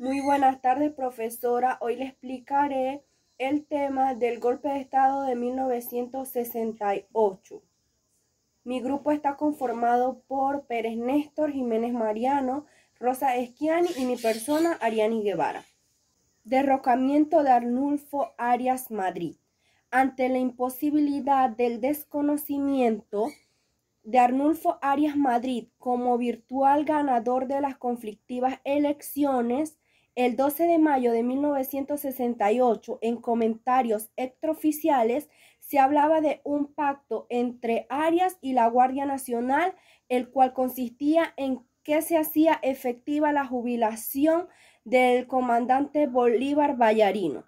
Muy buenas tardes, profesora. Hoy le explicaré el tema del golpe de Estado de 1968. Mi grupo está conformado por Pérez Néstor, Jiménez Mariano, Rosa Esquiani y mi persona, Ariani Guevara. Derrocamiento de Arnulfo Arias Madrid. Ante la imposibilidad del desconocimiento de Arnulfo Arias Madrid como virtual ganador de las conflictivas elecciones, el 12 de mayo de 1968, en comentarios extraoficiales, se hablaba de un pacto entre Arias y la Guardia Nacional, el cual consistía en que se hacía efectiva la jubilación del comandante Bolívar Vallarino.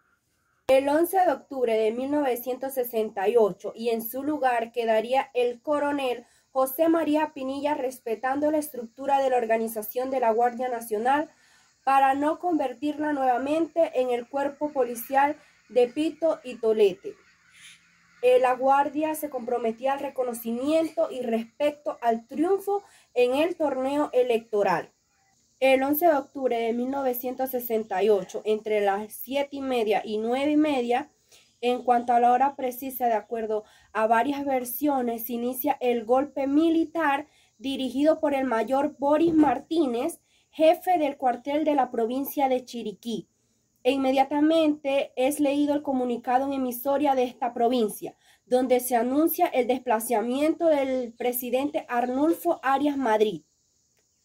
El 11 de octubre de 1968 y en su lugar quedaría el coronel José María Pinilla respetando la estructura de la organización de la Guardia Nacional para no convertirla nuevamente en el cuerpo policial de Pito y Tolete. Eh, la Guardia se comprometía al reconocimiento y respecto al triunfo en el torneo electoral. El 11 de octubre de 1968, entre las siete y media y nueve y media, en cuanto a la hora precisa, de acuerdo a varias versiones, se inicia el golpe militar dirigido por el mayor Boris Martínez, jefe del cuartel de la provincia de Chiriquí. E inmediatamente es leído el comunicado en emisoria de esta provincia, donde se anuncia el desplazamiento del presidente Arnulfo Arias Madrid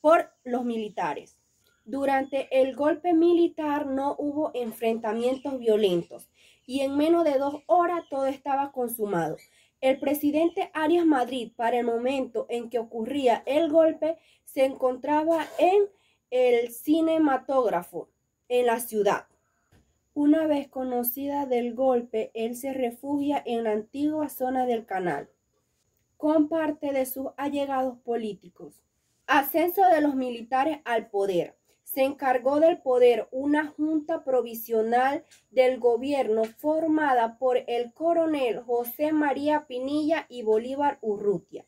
por los militares. Durante el golpe militar no hubo enfrentamientos violentos y en menos de dos horas todo estaba consumado. El presidente Arias Madrid, para el momento en que ocurría el golpe, se encontraba en el cinematógrafo en la ciudad. Una vez conocida del golpe, él se refugia en la antigua zona del canal, con parte de sus allegados políticos. Ascenso de los militares al poder. Se encargó del poder una junta provisional del gobierno formada por el coronel José María Pinilla y Bolívar Urrutia.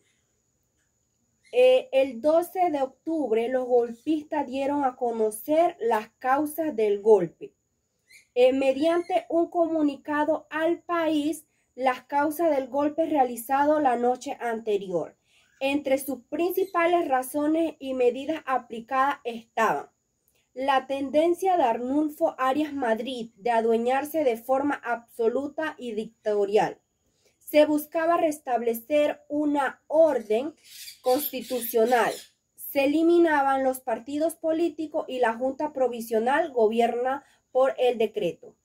Eh, el 12 de octubre los golpistas dieron a conocer las causas del golpe. Eh, mediante un comunicado al país, las causas del golpe realizado la noche anterior. Entre sus principales razones y medidas aplicadas estaban la tendencia de Arnulfo Arias Madrid de adueñarse de forma absoluta y dictatorial se buscaba restablecer una orden constitucional. Se eliminaban los partidos políticos y la Junta Provisional gobierna por el decreto.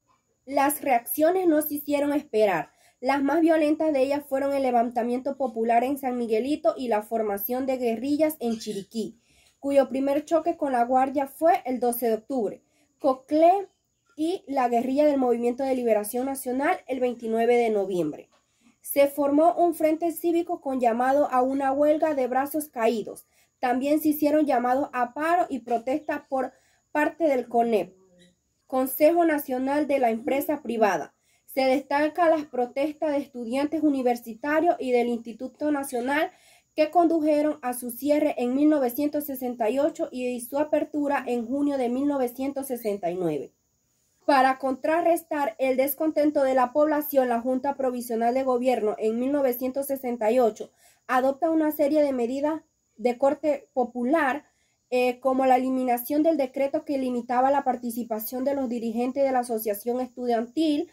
Las reacciones no se hicieron esperar. Las más violentas de ellas fueron el levantamiento popular en San Miguelito y la formación de guerrillas en Chiriquí, cuyo primer choque con la Guardia fue el 12 de octubre. Coclé y la guerrilla del Movimiento de Liberación Nacional el 29 de noviembre se formó un frente cívico con llamado a una huelga de brazos caídos. También se hicieron llamados a paro y protesta por parte del CONEP, Consejo Nacional de la Empresa Privada. Se destaca las protestas de estudiantes universitarios y del Instituto Nacional que condujeron a su cierre en 1968 y su apertura en junio de 1969. Para contrarrestar el descontento de la población, la Junta Provisional de Gobierno en 1968 adopta una serie de medidas de corte popular, eh, como la eliminación del decreto que limitaba la participación de los dirigentes de la asociación estudiantil,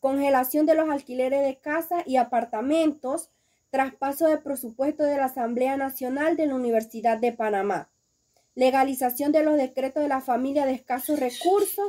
congelación de los alquileres de casa y apartamentos, traspaso de presupuesto de la Asamblea Nacional de la Universidad de Panamá, legalización de los decretos de la familia de escasos recursos,